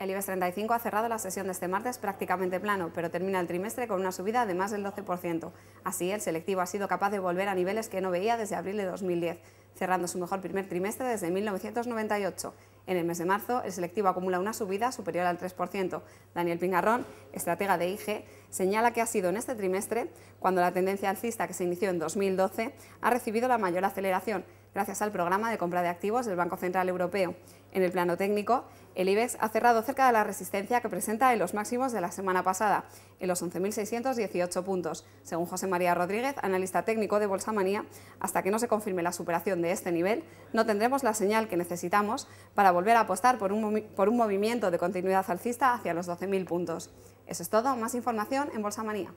El IBEX 35 ha cerrado la sesión de este martes prácticamente plano, pero termina el trimestre con una subida de más del 12%. Así, el selectivo ha sido capaz de volver a niveles que no veía desde abril de 2010, cerrando su mejor primer trimestre desde 1998. En el mes de marzo, el selectivo acumula una subida superior al 3%. Daniel Pingarrón, estratega de IG, señala que ha sido en este trimestre cuando la tendencia alcista que se inició en 2012 ha recibido la mayor aceleración, gracias al programa de compra de activos del Banco Central Europeo. En el plano técnico, el IBEX ha cerrado cerca de la resistencia que presenta en los máximos de la semana pasada, en los 11.618 puntos. Según José María Rodríguez, analista técnico de Bolsa Manía, hasta que no se confirme la superación de este nivel, no tendremos la señal que necesitamos para volver a apostar por un, movimiento de continuidad alcista hacia los 12.000 puntos. Eso es todo, más información en Bolsa Manía.